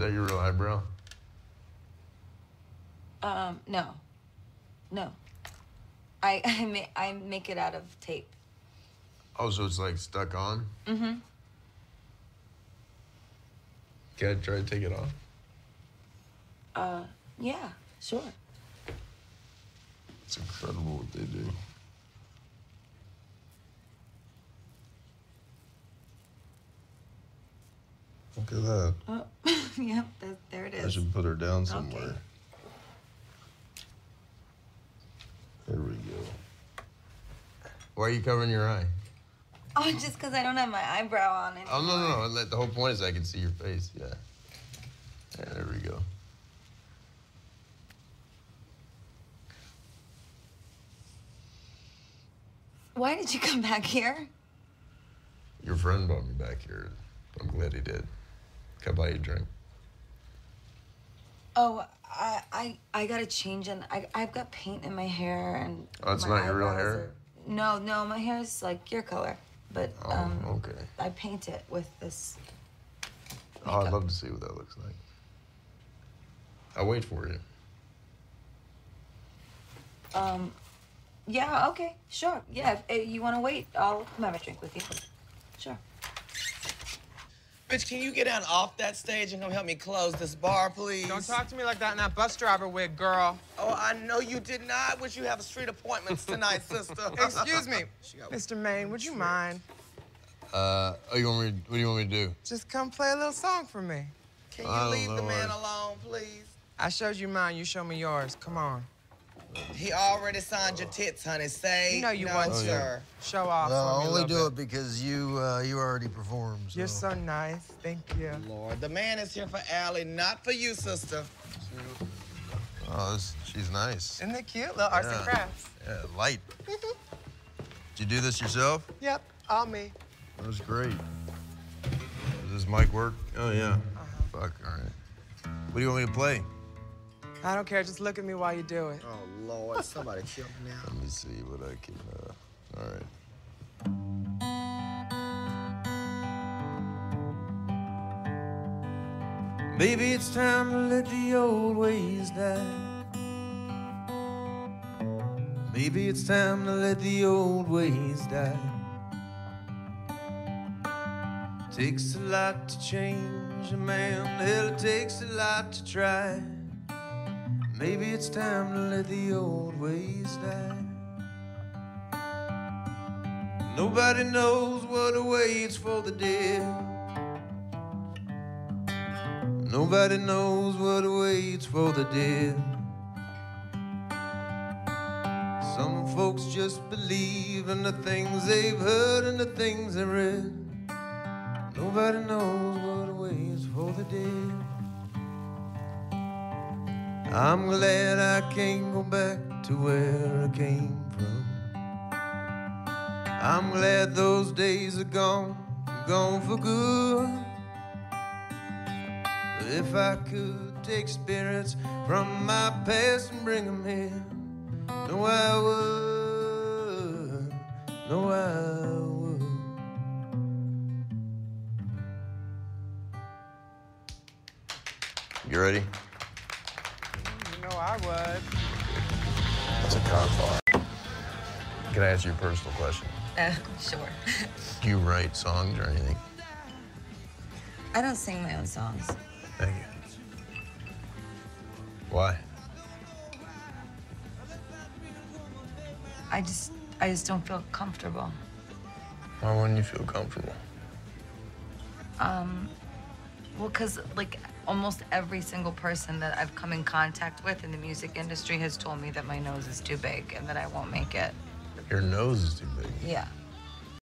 that your real eyebrow? Um, no. No. I I make I make it out of tape. Oh, so it's like stuck on? Mm-hmm. Can I try to take it off? Uh, yeah, sure. It's incredible what they do. Look at that. Oh, yep, that, there it is. I should put her down somewhere. There we go. Why are you covering your eye? Oh, just because I don't have my eyebrow on anymore. Oh, no, no, no. The whole point is I can see your face. Yeah. Yeah, there we go. Why did you come back here? Your friend brought me back here. I'm glad he did. Can I buy you a drink? Oh, I I I gotta change and I I've got paint in my hair and. Oh, it's not your real hair? are- no, no, my hair is like your color, but Oh, um, okay. I paint it with this. Oh, I'd love to see what that looks like. I'll wait for you. Um, yeah, okay, sure. Yeah, if, if you want to wait, I'll come have a drink with you. Sure. Bitch, can you get down off that stage and come help me close this bar, please? Don't talk to me like that in that bus driver wig, girl. Oh, I know you did not. Wish you have a street appointments tonight, sister. Excuse me, Mr. Maine, would you mind? Uh, oh, you want me? What do you want me to do? Just come play a little song for me. Can you don't leave the man I- alone, please? I showed you mine, you show me yours. Come on. He already signed your tits, honey. Say You know you no, want to. sir. Show off Well, I only do bit. it because you uh, you already performed. You're so nice. Thank you. Lord, the man is here for Ally, not for you, sister. Oh, this, she's nice. Isn't it cute? Little arts and Yeah. crafts. Yeah, light. Did you do this yourself? Yep, all me. That was great. Does this mic work? Oh yeah. Fuck. All right. What do you want me to play? I don't care. Just look at me while you do it. Oh, Lord, somebody kill me now. Let me see what I can. Uh, all right. Maybe it's time to let the old ways die. Maybe it's time to let the old ways die. Takes a lot to change a man, hell, it takes a lot to try. Maybe it's time to let the old ways die. Nobody knows what awaits for the dead. Nobody knows what awaits for the dead. Some folks just believe in the things they've heard and the things they read. Nobody knows what awaits for the dead. I'm glad I can't go back to where I came from. I'm glad those days are gone, gone for good. But if I could take spirits from my past and bring them here, no, I would. No, I would. You ready? I would. It's a car Can I ask you a personal question? Uh, sure. Do you write songs or anything? I don't sing my own songs. Thank you. Why? I just I just don't feel comfortable. Why wouldn't you feel comfortable? Um, well, cause like almost every single person that I've come in contact with in the music industry has told me that my nose is too big and that I won't make it. Your nose is too big. Yeah.